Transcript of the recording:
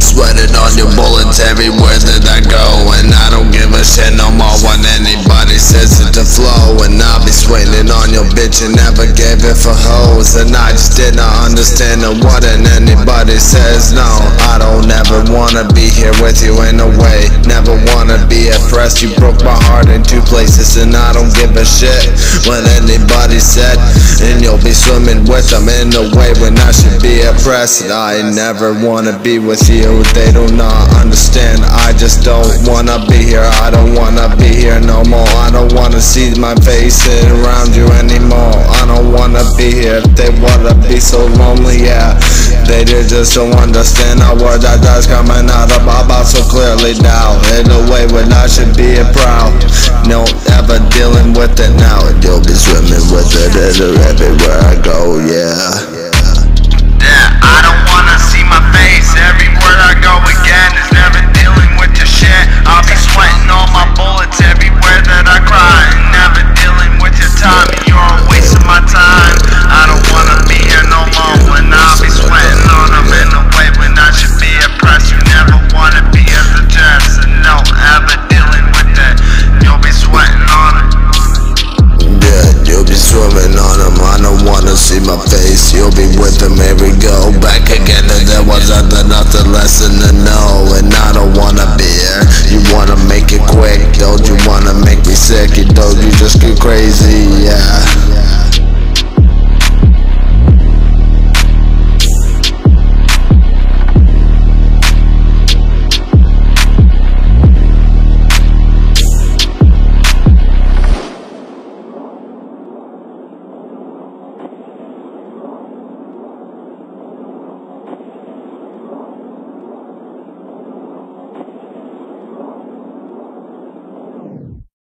Sweating on your bullets everywhere that I go And I Swinging on your bitch and never gave it for hoes. And I just did not understand what and anybody says. No I don't ever wanna be here with you in a way. Never wanna be oppressed, you broke my heart in two places And I don't give a shit what anybody said. And you'll be swimming with them in a way when I should be oppressed. I never wanna be with you. They do not understand. I just don't wanna be here, I don't wanna see my face around you anymore. I don't wanna be here, they wanna be so lonely, yeah. They just don't understand a word that that's coming out of my mouth so clearly now. In a way when I should be proud. No ever dealing with it now. You'll be swimming with it everywhere I go, yeah swimming on I don't wanna see my face. You'll be with them, here we go. Back again and there was nothing, nothing less than a no And I don't wanna be here. You wanna make it quick. Don't you wanna make me sick? Don't you just get crazy? Yeah.